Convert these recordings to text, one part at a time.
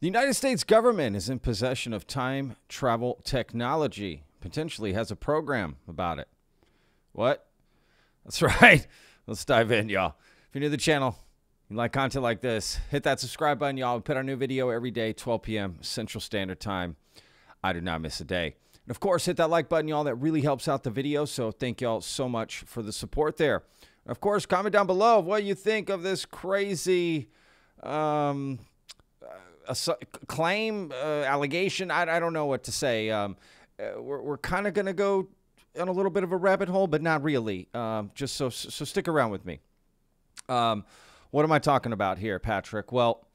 The United States government is in possession of time travel technology, potentially has a program about it. What? That's right. Let's dive in, y'all. If you're new to the channel, you like content like this, hit that subscribe button, y'all. We put our new video every day, 12 p.m. Central Standard Time. I do not miss a day. And of course, hit that like button, y'all. That really helps out the video. So thank y'all so much for the support there. Of course, comment down below what you think of this crazy um, uh, claim, uh, allegation. I, I, don't know what to say. Um, uh, we're we're kind of going to go on a little bit of a rabbit hole, but not really. Um, just so so stick around with me. Um, what am I talking about here, Patrick? Well,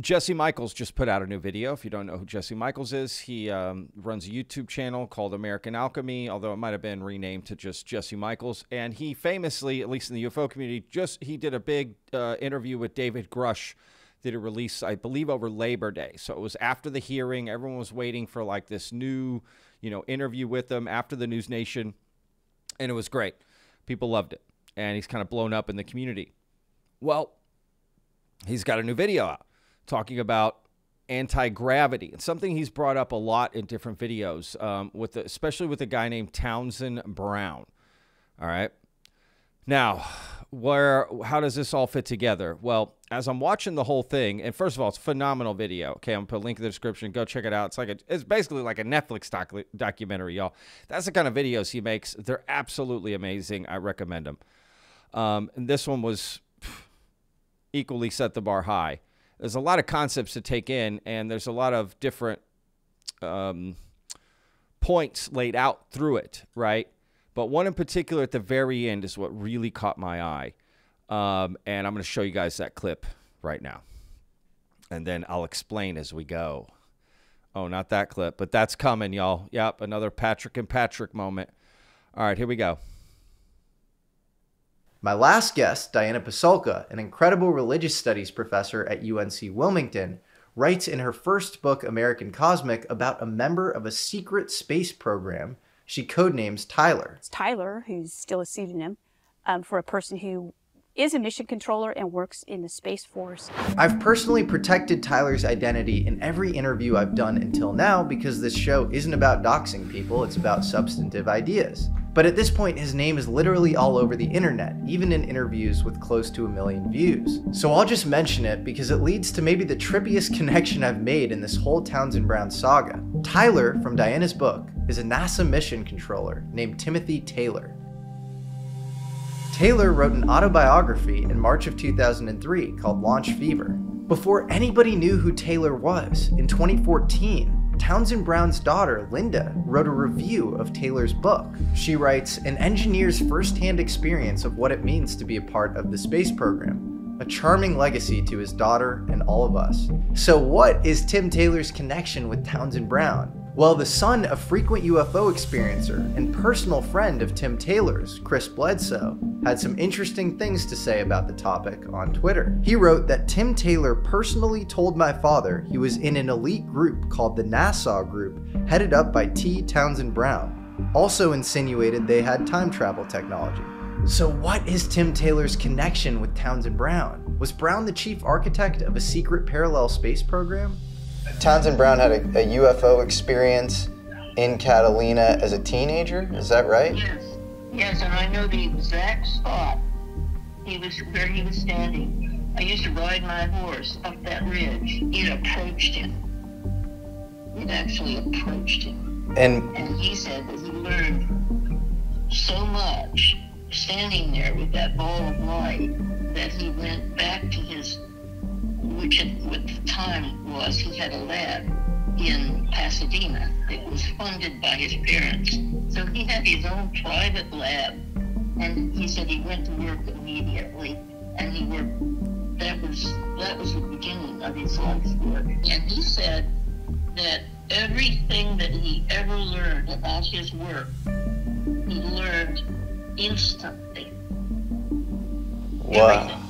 Jesse Michels just put out a new video. If you don't know who Jesse Michels is, he um, runs a YouTube channel called American Alchemy, although it might have been renamed to just Jesse Michels. And he famously, at least in the UFO community, just he did a big uh, interview with David Grusch did a release, I believe, over Labor Day. So it was after the hearing. Everyone was waiting for like this new, you know, interview with him after the News Nation, and it was great. People loved it, and he's kind of blown up in the community. Well, he's got a new video out talking about anti-gravity and something he's brought up a lot in different videos um, with the, especially with a guy named townsend brown all right now where how does this all fit together? Well, as I'm watching the whole thing, and first of all, it's phenomenal video. Okay, I'm gonna put a link in the description. Go check it out. It's like a, it's basically like a Netflix doc, documentary, y'all. That's the kind of videos he makes. They're absolutely amazing. I recommend them. Um, and this one was equally set the bar high. There's a lot of concepts to take in, and there's a lot of different um, points laid out through it, right? But one in particular at the very end is what really caught my eye. Um, and I'm going to show you guys that clip right now. And then I'll explain as we go. Oh, not that clip, but that's coming, y'all. Yep, another Patrick and Patrick moment. All right, here we go. My last guest, Diana Pasulka, an incredible religious studies professor at UNC Wilmington, writes in her first book, American Cosmic, about a member of a secret space program she codenames Tyler. It's Tyler, who's still a pseudonym um, for a person who is a mission controller and works in the Space Force. I've personally protected Tyler's identity in every interview I've done until now because this show isn't about doxing people, it's about substantive ideas. But at this point, his name is literally all over the internet, even in interviews with close to a million views. So I'll just mention it because it leads to maybe the trippiest connection I've made in this whole Townsend Brown saga. Tyler, from Diana's book, is a NASA mission controller named Timothy Taylor. Taylor wrote an autobiography in March of 2003 called Launch Fever. Before anybody knew who Taylor was, in 2014, Townsend Brown's daughter, Linda, wrote a review of Taylor's book. She writes, an engineer's firsthand experience of what it means to be a part of the space program, a charming legacy to his daughter and all of us. So what is Tim Taylor's connection with Townsend Brown? Well, the son of frequent UFO experiencer and personal friend of Tim Taylor's, Chris Bledsoe, had some interesting things to say about the topic on Twitter. He wrote that Tim Taylor personally told my father he was in an elite group called the Nassau Group, headed up by T. Townsend Brown. Also insinuated they had time travel technology. So, what is Tim Taylor's connection with Townsend Brown? Was Brown the chief architect of a secret parallel space program? Townsend Brown had a, a UFO experience in Catalina as a teenager. Is that right? Yes. Yes, and I know the exact spot he was where he was standing. I used to ride my horse up that ridge. It approached him. It actually approached him. And and he said that he learned so much standing there with that ball of light that he went back to his which at the time was he had a lab in Pasadena. It was funded by his parents. So he had his own private lab. And he said he went to work immediately. And he worked, that was, that was the beginning of his life's work. And he said that everything that he ever learned about his work, he learned instantly. Wow. Everything.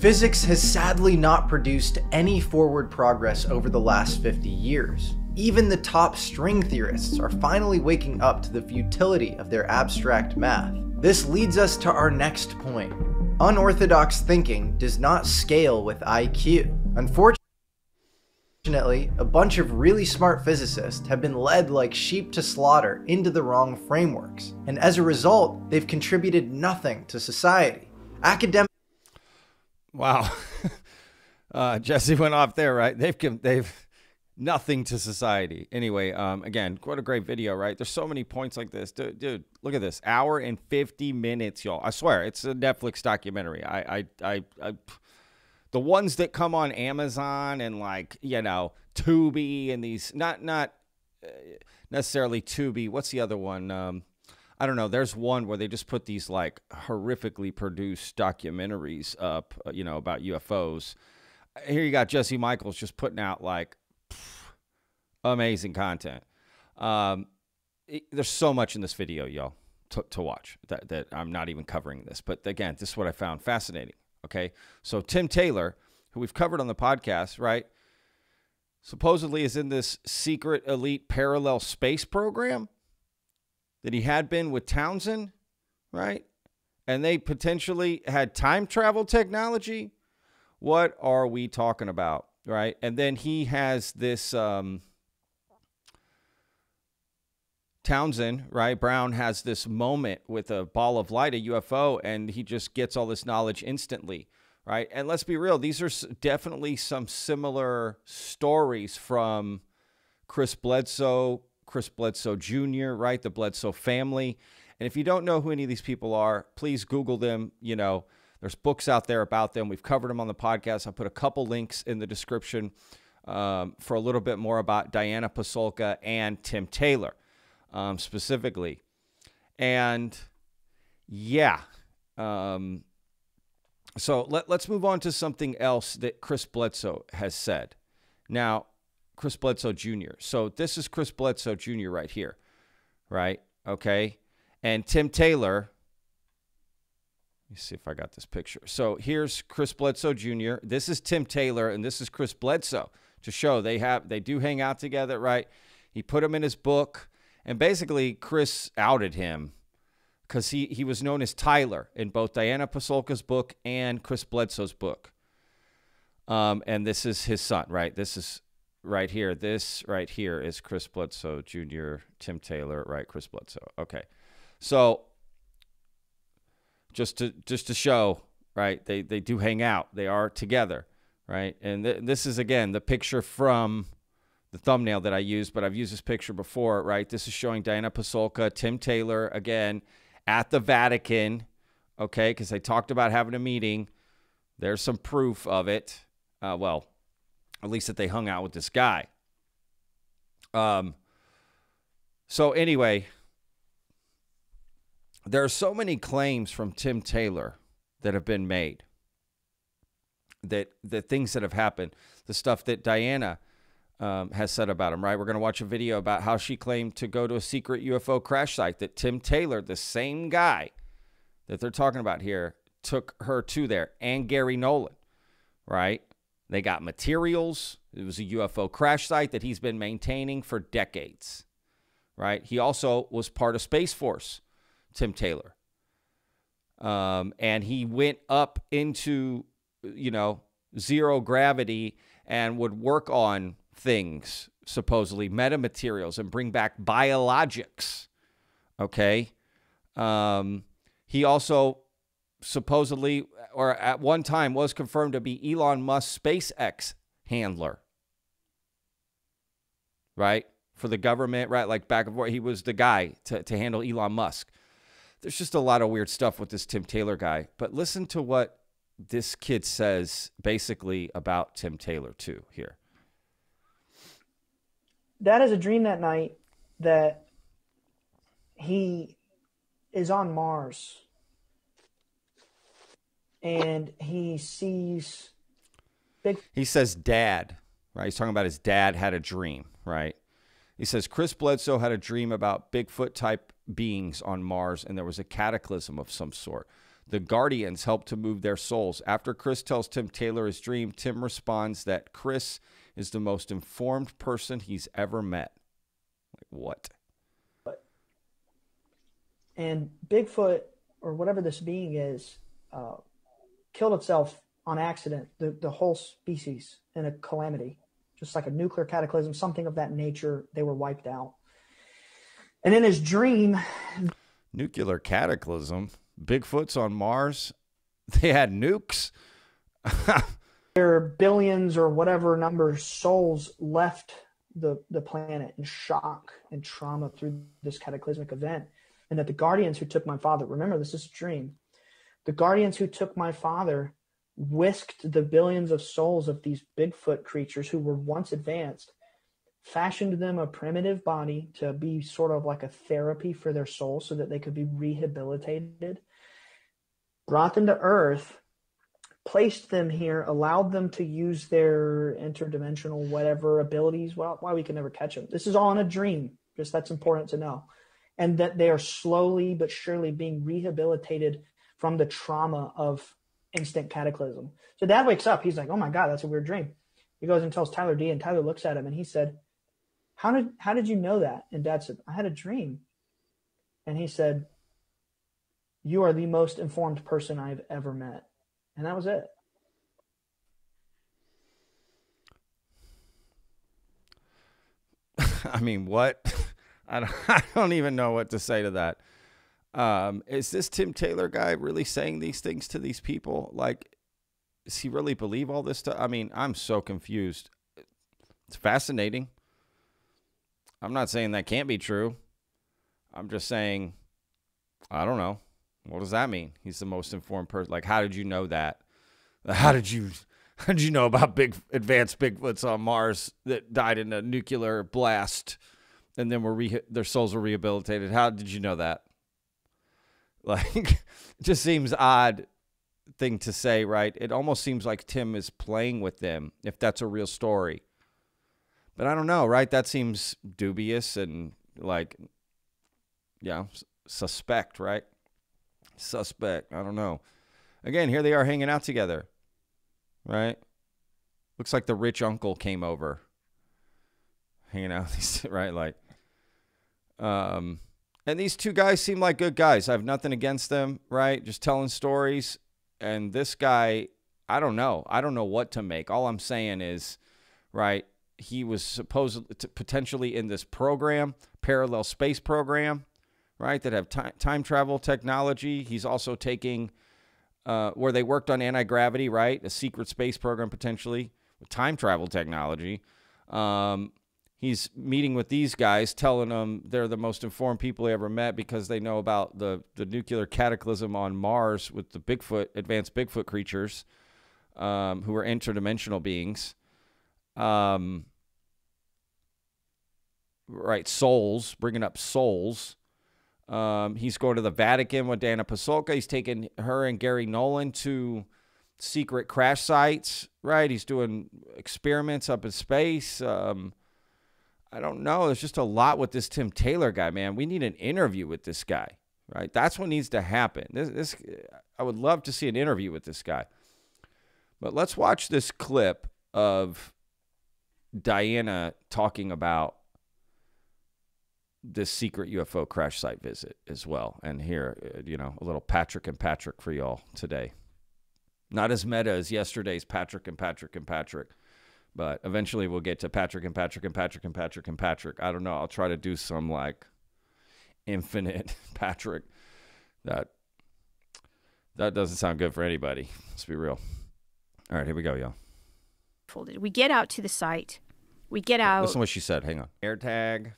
Physics has sadly not produced any forward progress over the last 50 years. Even the top string theorists are finally waking up to the futility of their abstract math. This leads us to our next point. Unorthodox thinking does not scale with IQ. Unfortunately, a bunch of really smart physicists have been led like sheep to slaughter into the wrong frameworks, and as a result, they've contributed nothing to society. Academic Wow. uh, Jesse went off there, right? They've they've nothing to society. Anyway, um, again, what a great video, right? There's so many points like this, dude. Dude, look at this, hour and 50 minutes, y'all. I swear, it's a Netflix documentary. I, I, I, I the ones that come on Amazon and like you know Tubi and these not not uh, necessarily Tubi. What's the other one? Um, I don't know. There's one where they just put these like horrifically produced documentaries up, uh, you know, about UFOs. Here you got Jesse Michels just putting out like pff, amazing content. Um, it, there's so much in this video, y'all, to, to watch that, that I'm not even covering this. But again, this is what I found fascinating. Okay. So Tim Taylor, who we've covered on the podcast, right? Supposedly is in this secret elite parallel space program that he had been with Townsend, right? And they potentially had time travel technology. What are we talking about, right? And then he has this um, Townsend, right? Brown has this moment with a ball of light, a UFO, and he just gets all this knowledge instantly, right? And let's be real, these are definitely some similar stories from Chris Bledsoe, Chris Bledsoe Jr., right? The Bledsoe family. And if you don't know who any of these people are, please Google them. You know, there's books out there about them. We've covered them on the podcast. I'll put a couple links in the description um, for a little bit more about Diana Pasulka and Tim Taylor um, specifically. And yeah, um, so let, let's move on to something else that Chris Bledsoe has said. Now, Chris Bledsoe Jr. So this is Chris Bledsoe Jr. right here, right? Okay. And Tim Taylor. Let me see if I got this picture. So here's Chris Bledsoe Jr. This is Tim Taylor, and this is Chris Bledsoe to show they have they do hang out together, right? He put him in his book, and basically Chris outed him because he he was known as Tyler in both Diana Pasulka's book and Chris Bledsoe's book. Um, and this is his son, right? This is right here. This right here is Chris Bledsoe Jr., Tim Taylor, right? Chris Bledsoe. Okay. So just to just to show, right? They they do hang out. They are together, right? And th- this is again the picture from the thumbnail that I used, but I've used this picture before, right? This is showing Diana Pasulka, Tim Taylor again at the Vatican, okay? Because they talked about having a meeting. There's some proof of it. Uh, well, at least that they hung out with this guy. Um, so anyway, there are so many claims from Tim Taylor that have been made. That the things that have happened, the stuff that Diana um, has said about him, right? We're going to watch a video about how she claimed to go to a secret UFO crash site that Tim Taylor, the same guy that they're talking about here, took her to there, and Garry Nolan, right? They got materials. It was a UFO crash site that he's been maintaining for decades, right? He also was part of Space Force, Tim Taylor. Um, and he went up into, you know, zero gravity and would work on things, supposedly metamaterials, and bring back biologics. Okay. Um, he also supposedly or at one time was confirmed to be Elon Musk's SpaceX handler. Right? For the government, right? Like back and forth. He was the guy to, to handle Elon Musk. There's just a lot of weird stuff with this Tim Taylor guy. But listen to what this kid says basically about Tim Taylor, too, here. Dad has a dream that night that he is on Mars and he sees big. He says, "Dad," right? He's talking about his dad had a dream, right? He says Chris Bledsoe had a dream about Bigfoot type beings on Mars, and there was a cataclysm of some sort. The Guardians helped to move their souls. After Chris tells Tim Taylor his dream, Tim responds that Chris is the most informed person he's ever met. Like what? And Bigfoot, or whatever this being is, uh, killed itself on accident, the, the whole species in a calamity. just like a nuclear cataclysm, something of that nature. They were wiped out. And in his dream, nuclear cataclysm, Bigfoot's on Mars. They had nukes. their billions or whatever number of souls left the, the planet in shock and trauma through this cataclysmic event. And that the guardians who took my father, remember, this is a dream. The guardians who took my father whisked the billions of souls of these Bigfoot creatures who were once advanced, fashioned them a primitive body to be sort of like a therapy for their soul so that they could be rehabilitated, brought them to Earth, placed them here, allowed them to use their interdimensional whatever abilities. Well, why we can never catch them. This is all in a dream. Just that's important to know. And that they are slowly but surely being rehabilitated from the trauma of instant cataclysm. So dad wakes up. He's like, "Oh my god, that's a weird dream." He goes and tells Tyler D, and Tyler looks at him and he said, "How did how did you know that?" And dad said, "I had a dream." And he said, "You are the most informed person I've ever met," and that was it. I mean, what? I don't, I don't even know what to say to that. Um, is this Tim Taylor guy really saying these things to these people? Like, does he really believe all this stuff? I mean, I'm so confused. It's fascinating. I'm not saying that can't be true. I'm just saying, I don't know. What does that mean? He's the most informed person. Like, how did you know that? How did you how did you know about big advanced Bigfoots on Mars that died in a nuclear blast and then were re- their souls were rehabilitated? How did you know that? Like, just seems odd thing to say, right? It almost seems like Tim is playing with them, if that's a real story. But I don't know, right? That seems dubious and like, yeah, suspect, right? Suspect. I don't know. Again, here they are hanging out together, right? Looks like the rich uncle came over, hanging out, right? Like, um, and these two guys seem like good guys. I have nothing against them, right? Just telling stories. And this guy, I don't know. I don't know what to make. All I'm saying is, right, he was supposed to potentially in this program, parallel space program, right, that have time, time travel technology. He's also taking uh, where they worked on anti gravity, right, a secret space program potentially with time travel technology. Um, he's meeting with these guys, telling them they're the most informed people he ever met because they know about the, the nuclear cataclysm on Mars with the Bigfoot, advanced Bigfoot creatures um, who are interdimensional beings. Um, right, souls, bringing up souls. Um, he's going to the Vatican with Dana Pasulka. He's taking her and Garry Nolan to secret crash sites, right? He's doing experiments up in space. Um, I don't know. There's just a lot with this Tim Taylor guy, man. We need an interview with this guy, right? That's what needs to happen. This, this, I would love to see an interview with this guy. But let's watch this clip of Diana talking about this secret UFO crash site visit as well. And here, uh, you know, a little Patrick and Patrick for y'all today. Not as meta as yesterday's Patrick and Patrick and Patrick. But eventually we'll get to Patrick and Patrick and Patrick and Patrick and Patrick. I don't know. I'll try to do some like infinite Patrick. That that doesn't sound good for anybody. Let's be real. All right, here we go, y'all. Folded. We get out to the site. We get out. Listen to what she said. Hang on. AirTag.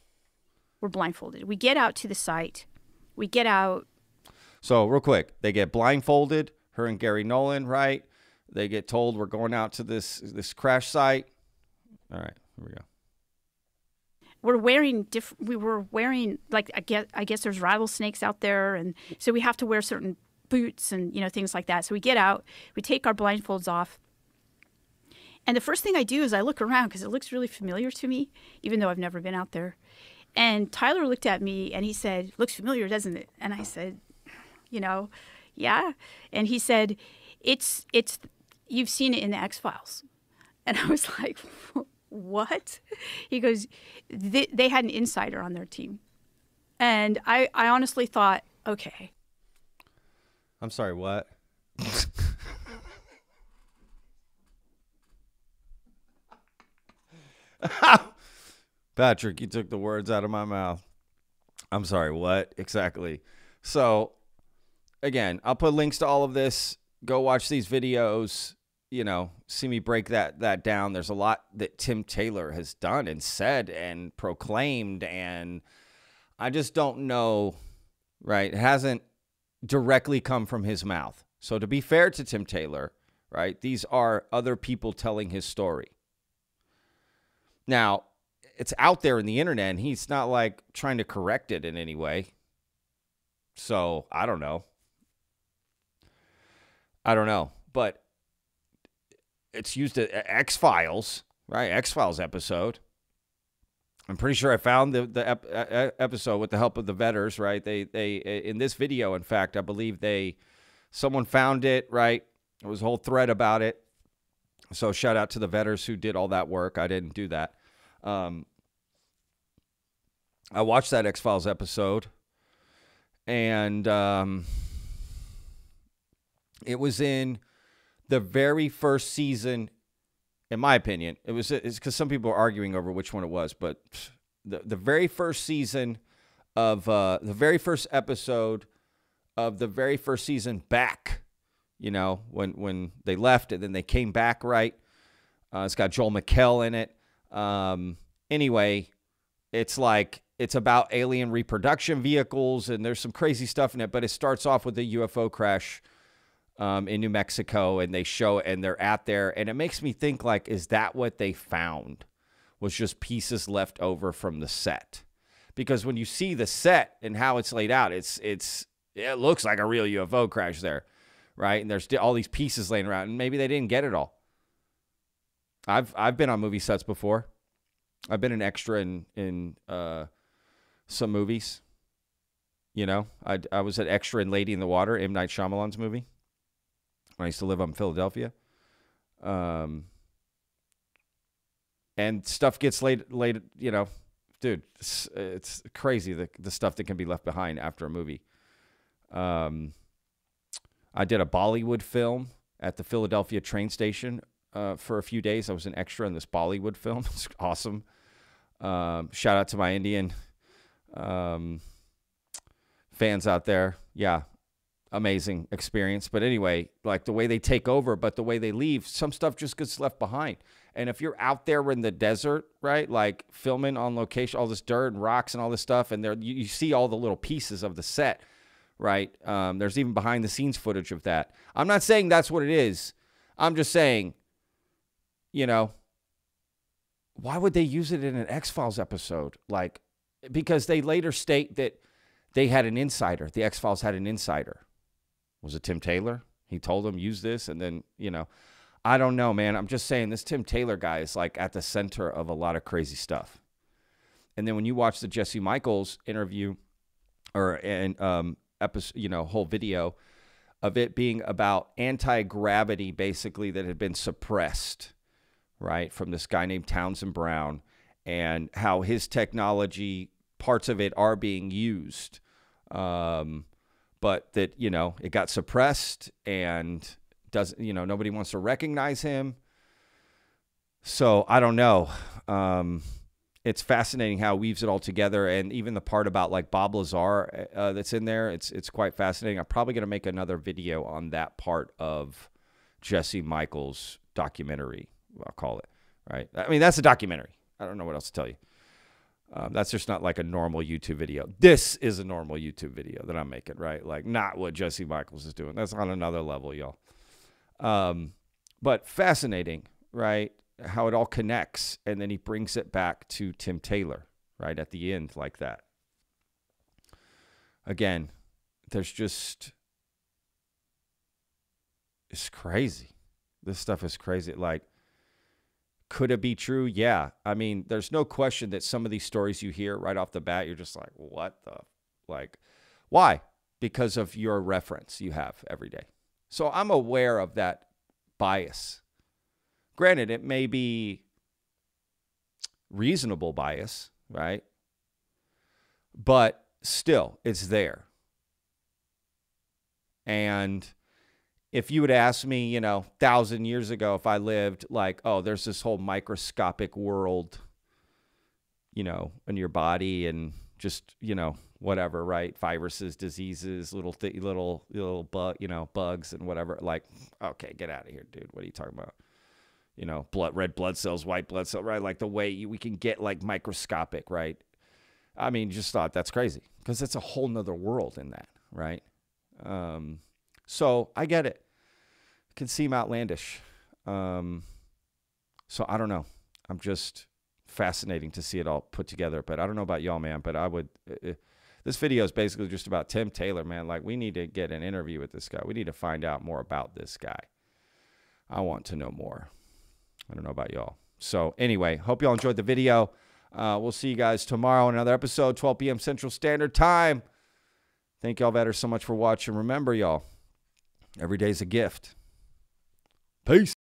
We're blindfolded. We get out to the site. We get out. So, real quick, they get blindfolded. Her and Garry Nolan, right? They get told we're going out to this this crash site. All right, here we go. We're wearing different. We were wearing like I guess I guess there's rattlesnakes out there, and so we have to wear certain boots and you know things like that. So we get out, we take our blindfolds off, and the first thing I do is I look around because it looks really familiar to me, even though I've never been out there. And Tyler looked at me and he said, "Looks familiar, doesn't it?" And I said, "You know, yeah." And he said, "It's it's you've seen it in the X Files. And I was like, what? He goes, they, they, had an insider on their team. And I, I honestly thought, okay. I'm sorry, what? Patrick, you took the words out of my mouth. I'm sorry, what exactly? So, again, I'll put links to all of this. Go watch these videos. You know, see me break that that down. There's a lot that Tim Taylor has done and said and proclaimed, and I just don't know. Right, it hasn't directly come from his mouth. So to be fair to Tim Taylor, right, these are other people telling his story. Now, it's out there in the internet, and he's not like trying to correct it in any way. So I don't know. I don't know, but it's used at X Files, right? X Files episode. I'm pretty sure I found the the ep- episode with the help of the vetters, right? They they in this video, in fact, I believe they someone found it, right? There was a whole thread about it. So shout out to the vetters who did all that work. I didn't do that. Um, I watched that X Files episode, and um, it was in the very first season. In my opinion, it was because some people are arguing over which one it was, but the the very first season of uh, the very first episode of the very first season back. You know when when they left and then they came back. Right, uh, it's got Joel McHale in it. Um, anyway, it's like it's about alien reproduction vehicles and there's some crazy stuff in it, but it starts off with a UFO crash um, in New Mexico and they show and they're at there and it makes me think like, is that what they found? Was just pieces left over from the set. Because when you see the set and how it's laid out, it's it's it looks like a real UFO crash there, right? And there's all these pieces laying around, and maybe they didn't get it all. I've I've been on movie sets before. I've been an extra in in uh, some movies. You know, I I was an extra in Lady in the Water, M Night Shyamalan's movie. When I used to live in Philadelphia. Um, and stuff gets laid laid. You know, dude, it's, it's crazy the the stuff that can be left behind after a movie. Um, I did a Bollywood film at the Philadelphia train station uh, for a few days. I was an extra in this Bollywood film. It's awesome. Um, shout out to my Indian um, fans out there. Yeah, amazing experience. But anyway, like the way they take over, but the way they leave, some stuff just gets left behind. And if you're out there in the desert, right, like filming on location, all this dirt and rocks and all this stuff, and there you, you see all the little pieces of the set, right? Um, there's even behind the scenes footage of that. I'm not saying that's what it is. I'm just saying you know, why would they use it in an X Files episode? Like, because they later state that they had an insider. The X Files had an insider. Was it Tim Taylor? He told them use this, and then you know, I don't know, man. I'm just saying this Tim Taylor guy is like at the center of a lot of crazy stuff. And then when you watch the Jesse Michels interview, or an um, episode, you know, whole video of it being about anti gravity, basically that had been suppressed right, from this guy named Townsend Brown, and how his technology, parts of it are being used, um, but that, you know, it got suppressed and doesn't, you know, nobody wants to recognize him. So I don't know. Um, it's fascinating how he weaves it all together, and even the part about like Bob Lazar uh, that's in there. It's it's quite fascinating. I'm probably going to make another video on that part of Jesse Michels' documentary. I'll call it. Right. I mean, that's a documentary. I don't know what else to tell you. Um, that's just not like a normal YouTube video. This is a normal YouTube video that I'm making, right? Like not what Jesse Michels is doing. That's on another level, y'all. Um, but fascinating, right? How it all connects, and then he brings it back to Tim Taylor, right at the end, like that. Again, there's just it's crazy. This stuff is crazy. Like could it be true? Yeah. I mean, there's no question that some of these stories you hear right off the bat, you're just like, what the? Like, why? Because of your reference you have every day. So I'm aware of that bias. Granted, it may be reasonable bias, right? But still, it's there. And if you would ask me, you know, thousand years ago, if I lived like, oh, there's this whole microscopic world you know, in your body and just, you know, whatever, right? Viruses, diseases, little th- little little bug, you know, bugs and whatever. Like, okay, get out of here, dude. What are you talking about? You know, blood, red blood cells, white blood cell, right? Like the way you, we can get like microscopic, right? I mean, just thought that's crazy because it's a whole nother world in that, right? Um, so I get it. It can seem outlandish. Um, so I don't know. I'm just fascinating to see it all put together. But I don't know about y'all, man. But I would. Uh, this video is basically just about Tim Taylor, man. Like we need to get an interview with this guy. We need to find out more about this guy. I want to know more. I don't know about y'all. So anyway, hope y'all enjoyed the video. Uh, we'll see you guys tomorrow on another episode, 12 p.m. Central Standard Time. Thank y'all better so much for watching. Remember, y'all, every day's a gift. Peace.